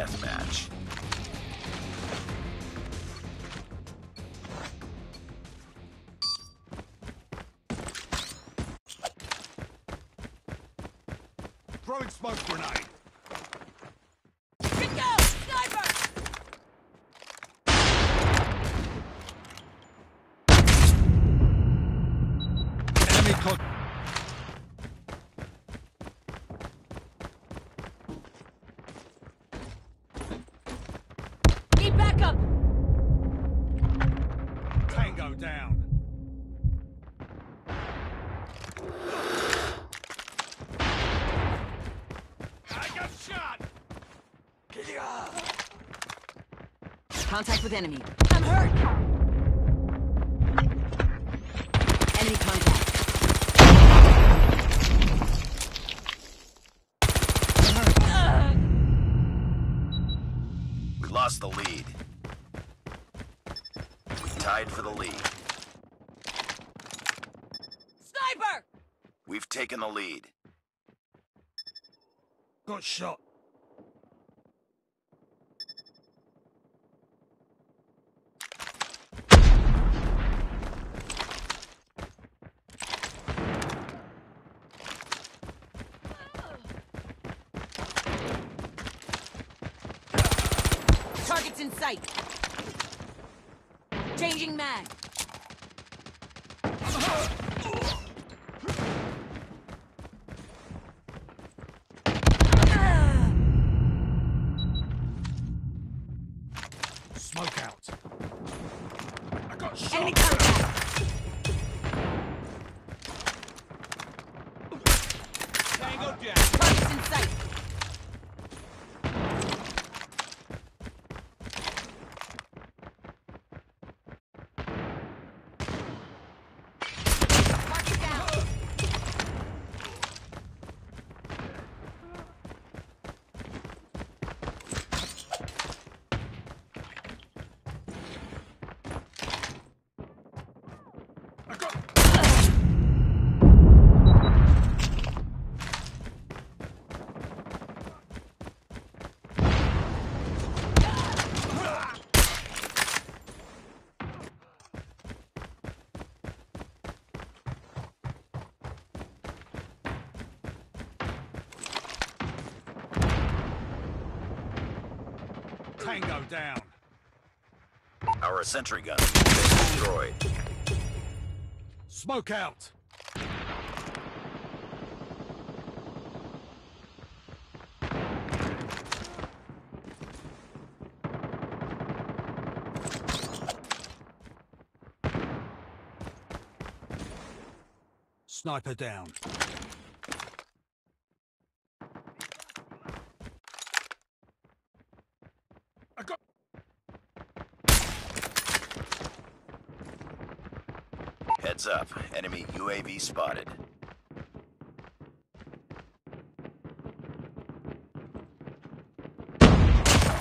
deathmatch. Throwing smoke grenade. Get go! Sniper! Enemy con- Need backup! Tango down. I got shot. Contact with enemy. I'm hurt! Enemy contact. We lost the lead. We tied for the lead. Sniper! We've taken the lead. Got shot. Target's in sight. Changing mag. Smoke out. I got shot. Enemy contact. Tango down. Target's in sight. Tango down. Our sentry gun destroyed. Smoke out. Sniper down. Heads up. Enemy UAV spotted.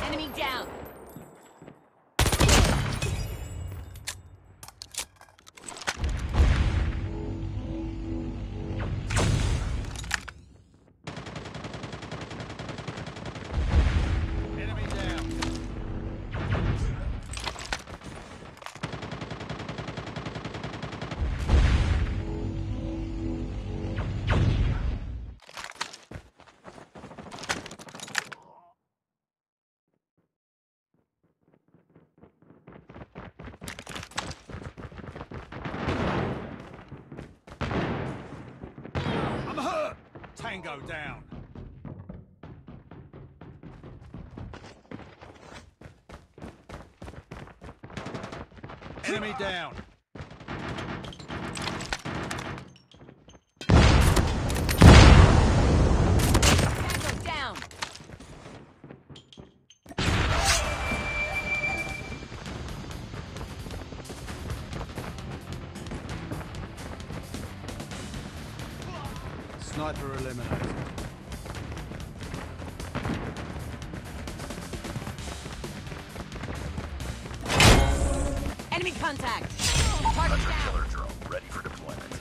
Enemy down. Tango down. Enemy down. Sniper eliminated. Enemy contact! Target down! Killer drone ready for deployment.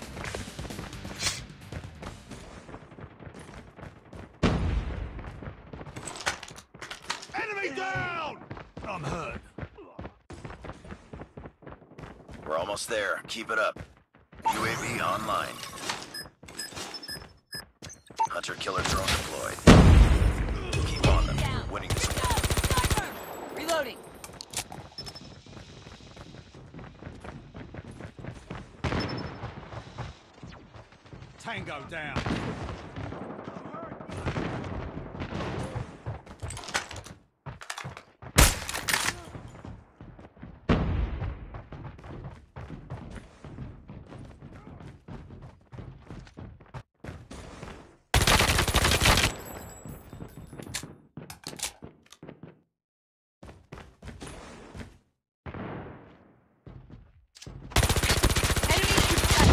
Enemy down! I'm hurt. We're almost there. Keep it up. UAV online. Hunter killer drone deployed. Keep on them. Down. Winning this one. Reloading. Tango down. Enemy in sight.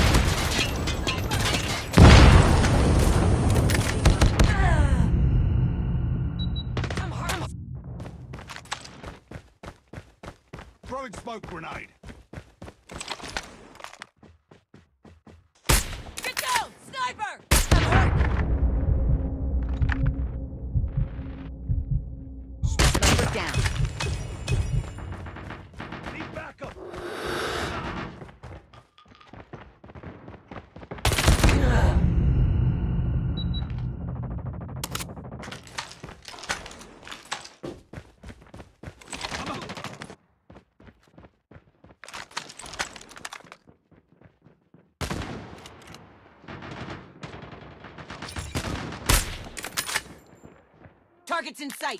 I'm hurt. Throwing smoke grenade. Target's in sight.